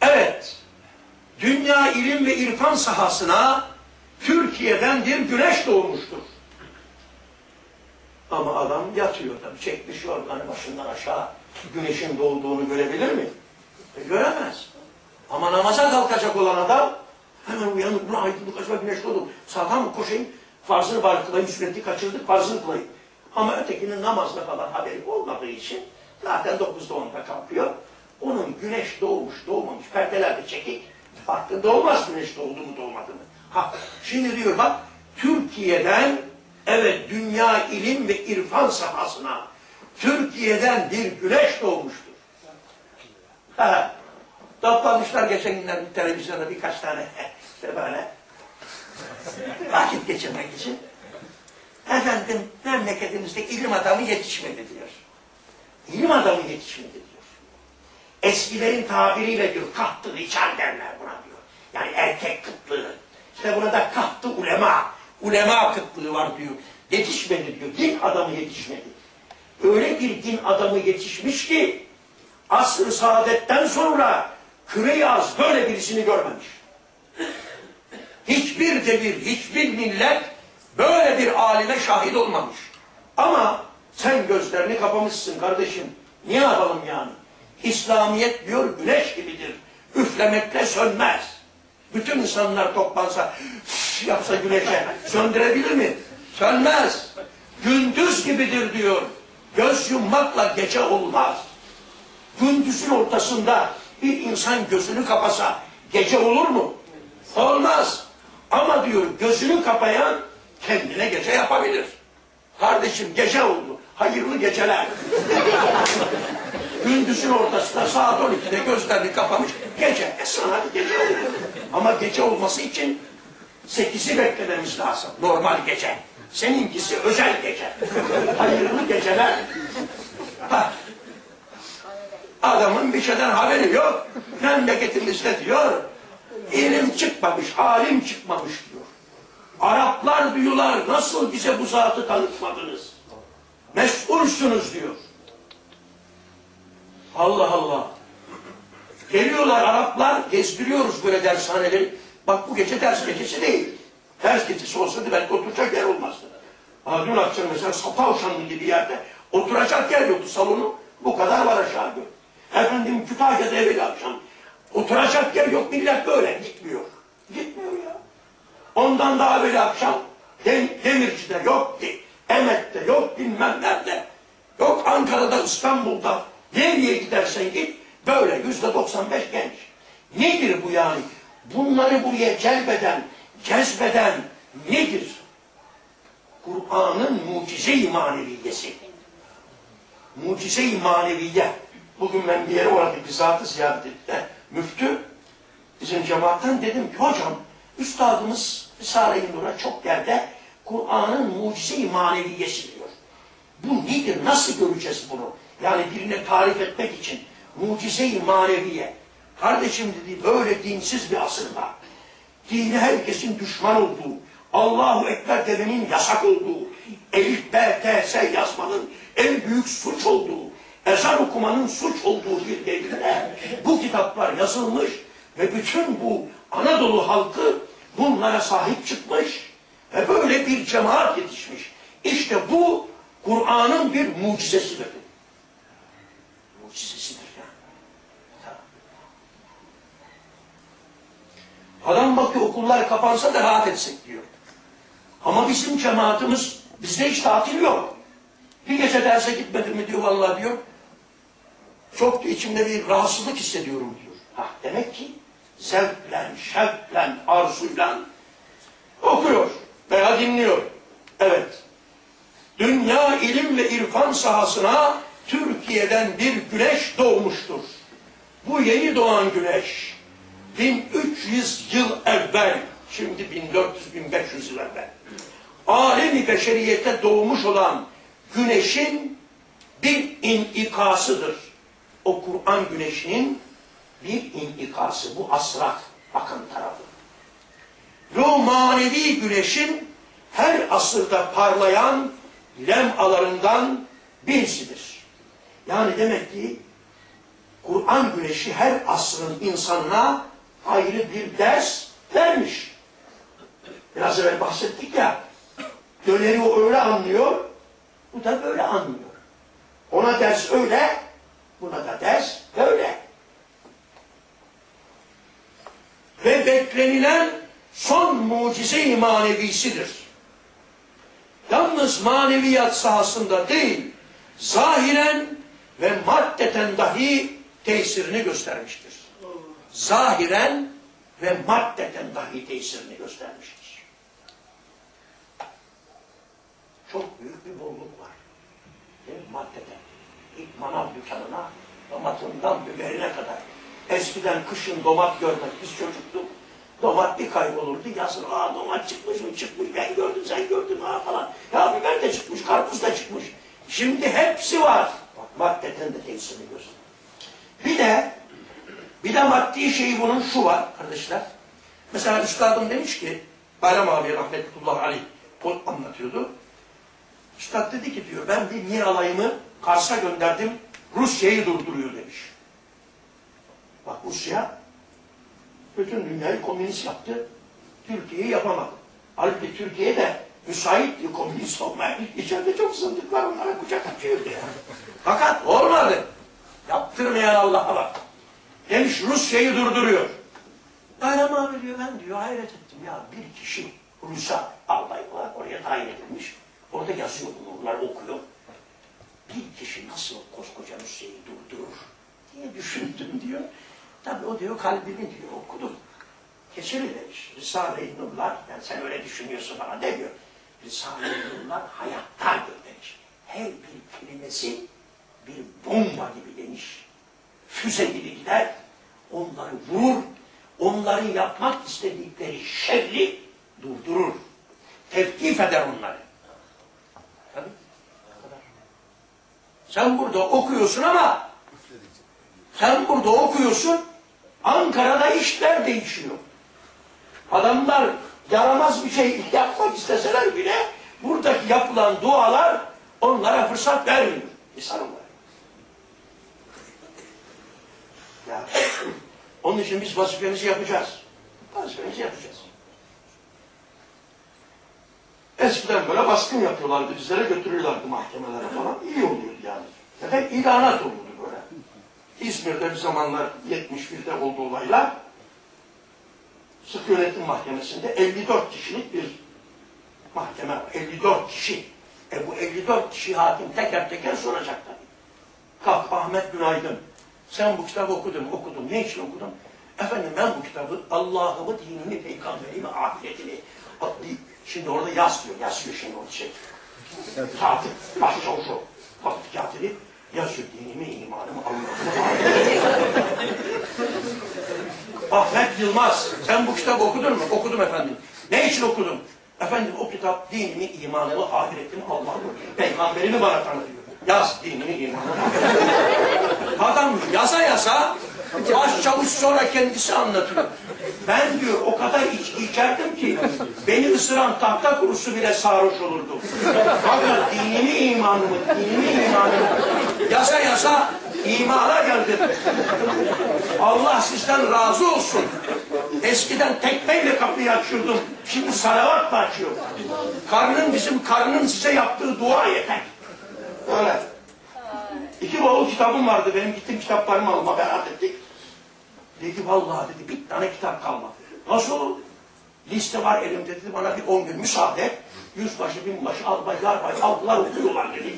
Evet, dünya ilim ve irfan sahasına Türkiye'den bir güneş doğmuştur. Ama adam yatıyor tabii, çekmiş yorganı başından aşağı güneşin doğduğunu görebilir mi? E, göremez. Ama namaza kalkacak olan adam hemen uyanıp buna aydınlık acaba güneş doğdu. Sağdan mı koşayım? Farzını bari kılayım, sünneti kaçırdık, farzını kılayım. Ama ötekinin namazda falan haberi olmadığı için zaten 9'da 10'da kalkıyor. Onun güneş doğmuş, doğmamış, perdelerde çekik. Farkında olmaz güneş doğdu mu doğmadı mı. Ha, şimdi diyor bak, Türkiye'den evet dünya ilim ve irfan sahasına Türkiye'den bir güneş doğmuştur. Ha, toplamışlar geçen günler bir televizyonda birkaç tane böyle vakit geçirmek için. Efendim memleketimizde ilim adamı yetişmedi diyor. İlim adamı yetişmedi diyor. Eskilerin tabiriyle diyor kahtı riçal derler buna diyor. Yani erkek kıtlığı. İşte burada kahtı ulema. Ulema kıtlığı var diyor. Yetişmedi diyor. Din adamı yetişmedi. Öyle bir din adamı yetişmiş ki asr-ı saadetten sonra küre az böyle birisini görmemiş. Hiçbir devir, hiçbir millet böyle bir alime şahit olmamış. Ama sen gözlerini kapamışsın kardeşim. Ne yapalım yani? İslamiyet diyor güneş gibidir. Üflemekle sönmez. Bütün insanlar toplansa yapsa güneşe söndürebilir mi? Sönmez. Gündüz gibidir diyor. Göz yummakla gece olmaz. Gündüzün ortasında bir insan gözünü kapasa gece olur mu? Olmaz. Ama diyor gözünü kapayan kendine gece yapabilir. Kardeşim gece oldu. Hayırlı geceler. Gündüzün ortasında saat 12'de gözlerini kapamış. Gece. E sana bir gece oldu. Ama gece olması için 8'i beklememiz lazım. Normal gece. Seninkisi özel gece. Hayırlı geceler. Ha. Adamın bir şeyden haberi yok. Memleketimizde diyor, ilim çıkmamış, alim çıkmamış diyor. Araplar diyorlar, nasıl bize bu zatı tanıtmadınız? Mesulsunuz diyor. Allah Allah. Geliyorlar Araplar, gezdiriyoruz böyle dershaneleri. Bak bu gece ders gecesi değil. Ders gecesi olsaydı belki oturacak yer olmazdı. Aa, dün akşam mesela Sapavşanlı gibi yerde oturacak yer yoktu salonu. Bu kadar var aşağı gör. Efendim Kütahya'da evvel akşam oturacak yer yok millet böyle gitmiyor. Gitmiyor ya. Ondan daha evvel akşam Dem Demirci'de yok Emet'te yok bilmem nerede. Yok Ankara'da, İstanbul'da. Nereye gidersen git böyle yüzde 95 genç. Nedir bu yani? Bunları buraya celbeden, cezbeden nedir? Kur'an'ın mucize-i maneviyesi. Mucize-i maneviye. Bugün ben bir yere uğradık bir zatı ziyaret etti. Müftü bizim cemaatten dedim ki hocam üstadımız Risale-i Nur'a çok yerde Kur'an'ın mucize-i maneviyesi diyor. Bu nedir? Nasıl göreceğiz bunu? Yani birine tarif etmek için mucize-i maneviye. Kardeşim dedi böyle dinsiz bir asırda dini herkesin düşman olduğu, Allahu Ekber demenin yasak olduğu, Elif, B, T, S yazmanın en büyük suç olduğu, ezan okumanın suç olduğu bir devirde bu kitaplar yazılmış ve bütün bu Anadolu halkı bunlara sahip çıkmış ve böyle bir cemaat yetişmiş. İşte bu Kur'an'ın bir mucizesidir. Mucizesidir yani. Adam bakıyor okullar kapansa da rahat etsek diyor. Ama bizim cemaatimiz, bizde hiç tatil yok. Bir gece derse gitmedim mi diyor vallahi diyor. Çok içimde bir rahatsızlık hissediyorum diyor. Ha, demek ki zevkle, şevkle, arzuyla okuyor veya dinliyor. Evet. Dünya ilim ve irfan sahasına Türkiye'den bir güneş doğmuştur. Bu yeni doğan güneş 1300 yıl evvel, şimdi 1400-1500 yıl evvel, alemi beşeriyete doğmuş olan güneşin bir inikasıdır. O Kur'an güneşinin bir inikası, bu asrak bakın tarafı. Bu manevi güneşin her asırda parlayan lemalarından birisidir. Yani demek ki Kur'an güneşi her asrın insanına ayrı bir ders vermiş. Biraz evvel bahsettik ya, döneri o öyle anlıyor, bu da böyle anlıyor. Ona ders öyle, buna da ders böyle. Ve beklenilen son mucize-i manevisidir. Yalnız maneviyat sahasında değil, zahiren ve maddeten dahi tesirini göstermiştir. Zahiren ve maddeten dahi tesirini göstermiştir. Çok büyük bir bolluk var. Değil mi? Maddeden. İlk manav dükkanına, domatından biberine kadar. Eskiden kışın domat görmek, biz çocuktuk. Domat bir kaybolurdu, yazın aa domat çıkmış mı çıkmış, ben gördüm sen gördün ha falan. Ya biber de çıkmış, karpuz da çıkmış. Şimdi hepsi var. Maddeden de tesirini gösteriyor. Bir de bir de maddi şeyi bunun şu var kardeşler. Mesela üstadım demiş ki Bayram abi rahmetullah o anlatıyordu. Üstad dedi ki diyor ben bir mir alayımı Kars'a gönderdim Rusya'yı durduruyor demiş. Bak Rusya bütün dünyayı komünist yaptı. Türkiye'yi yapamadı. Halbuki Türkiye de müsaitti komünist olmaya. İçeride çok zındıklar onlara kucak açıyordu yani. Fakat olmadı. Yaptırmayan Allah'a bak. Demiş Rusya'yı durduruyor. Bayram abi diyor ben diyor hayret ettim ya bir kişi Rus'a albay olarak oraya tayin edilmiş. Orada yazıyor bunlar okuyor. Bir kişi nasıl koskoca Rusya'yı durdurur diye düşündüm diyor. Tabii o diyor kalbini diyor okudum. Geçirivermiş. Risale-i Nurlar, yani sen öyle düşünüyorsun bana demiyor. Risale-i Nurlar hayattandır demiş. Her bir kelimesi bir bomba gibi demiş. Füze gibi gider, onları vurur, onların yapmak istedikleri şerri durdurur. Tevkif eder onları. Tabii. Sen burada okuyorsun ama sen burada okuyorsun Ankara'da işler değişiyor. Adamlar yaramaz bir şey yapmak isteseler bile buradaki yapılan dualar onlara fırsat vermiyor. İnsanım. Ya. Onun için biz vazifemizi yapacağız. Vazifemizi yapacağız. Eskiden böyle baskın yapıyorlardı, bizlere götürüyorlardı mahkemelere falan. İyi oluyordu yani. Ya da ilanat oluyordu böyle. İzmir'de bir zamanlar 71'de oldu olaylar. Sık Yönetim Mahkemesi'nde 54 kişilik bir mahkeme var. 54 kişi. E bu 54 kişi hakim teker teker soracak tabii. Kalk Ahmet Günaydın. Sen bu kitabı okudun mu? Okudum. Ne için okudum? Efendim ben bu kitabı Allah'ımı, dinimi, peygamberimi, ahiretimi Şimdi orada yaz diyor. Yazıyor şimdi o şey. Katip, başçavuş o. Vakit katibi yazıyor. Dinimi, imanımı, Allah'ımı, Ahmet Yılmaz, sen bu kitabı okudun mu? Okudum efendim. Ne için okudum? Efendim o kitap dinimi, imanımı, ahiretimi, Allah'ımı, peygamberimi bana tanıtıyor. Yaz dinimi, imanımı. Adam yaza yaza başçavuş sonra kendisi anlatıyor. Ben diyor o kadar içki içerdim ki beni ısıran tahta kurusu bile sarhoş olurdu. Fakat dinimi imanımı, dinimi imanımı yasa yasa imana geldim. Allah sizden razı olsun. Eskiden tekmeyle kapıyı açıyordum. Şimdi salavatla açıyorum. Karnın bizim karnın size yaptığı dua yeter. Öyle. İki bavul kitabım vardı. Benim gittim kitaplarımı alma beraber ettik. Dedi vallahi dedi bir tane kitap kalmadı. Nasıl olur? Liste var elimde dedi bana bir on gün müsaade. Yüzbaşı, binbaşı, albay, yarbay aldılar okuyorlar dedi.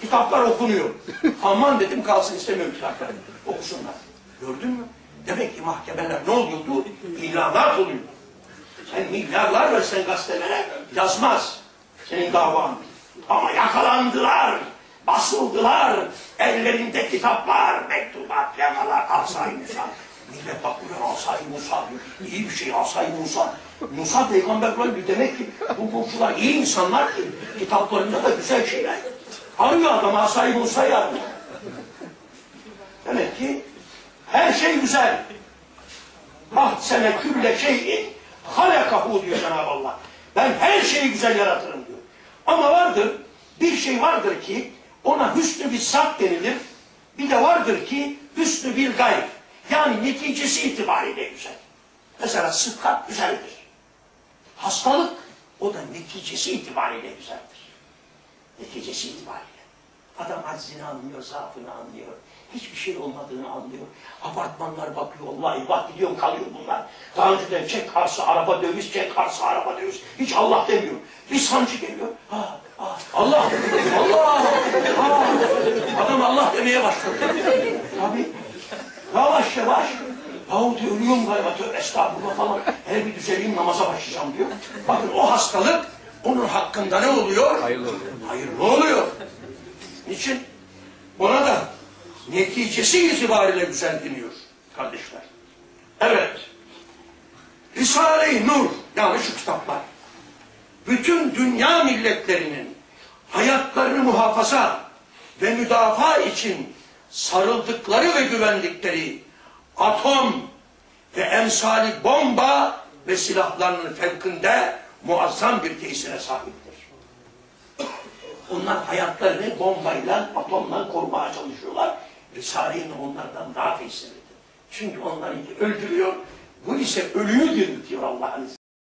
Kitaplar okunuyor. Aman dedim kalsın istemiyorum kitapları. Okusunlar. Gördün mü? Demek ki mahkemeler ne oluyordu? İlanat oluyor. Sen milyarlar versen gazetelere yazmaz. Senin davan. Ama yakalandılar. Basıldılar. Ellerinde kitaplar, mektubat, lemalar, asay Musa. Millet bakıyor asay Musa diyor. İyi bir şey asay Musa. Musa peygamber böyle demek ki bu komşular iyi insanlar ki kitaplarında da güzel şeyler. Arıyor adam asay Musa'yı arıyor. Demek ki her şey güzel. Mahsene külle şeyin halakahu diyor Cenab-ı Allah. Ben her şeyi güzel yaratırım diyor. Ama vardır, bir şey vardır ki ona hüsnü bir sat denilir. Bir de vardır ki hüsnü bir gayb. Yani neticesi itibariyle güzel. Mesela sıhhat güzeldir. Hastalık o da neticesi itibariyle güzeldir. Neticesi itibariyle. Adam aczini anlıyor, zaafını anlıyor. Hiçbir şey olmadığını anlıyor. Apartmanlar bakıyor, vallahi bak gidiyorum kalıyor bunlar. Daha önceden çek arsa, araba döviz, çek arsa, araba döviz. Hiç Allah demiyor. Bir sancı geliyor. Ha, ha, Allah, Allah, ha. Adam Allah demeye başladı. Tabii. Yavaş yavaş. Yahu diyor ölüyorum galiba tövbe estağfurullah falan. Hele bir düzeleyim namaza başlayacağım diyor. Bakın o hastalık onun hakkında ne oluyor? Hayırlı oluyor. Hayırlı oluyor. Niçin? Ona da neticesi itibariyle güzel deniyor kardeşler. Evet. Risale-i Nur yani şu kitaplar bütün dünya milletlerinin hayatlarını muhafaza ve müdafaa için sarıldıkları ve güvendikleri atom ve emsali bomba ve silahlarının fevkinde muazzam bir tesire sahiptir. Onlar hayatlarını bombayla, atomla korumaya çalışıyorlar. Risale-i onlardan daha tesirlidir. Çünkü onları öldürüyor. Bu ise ölüyü diriltiyor Allah'ın.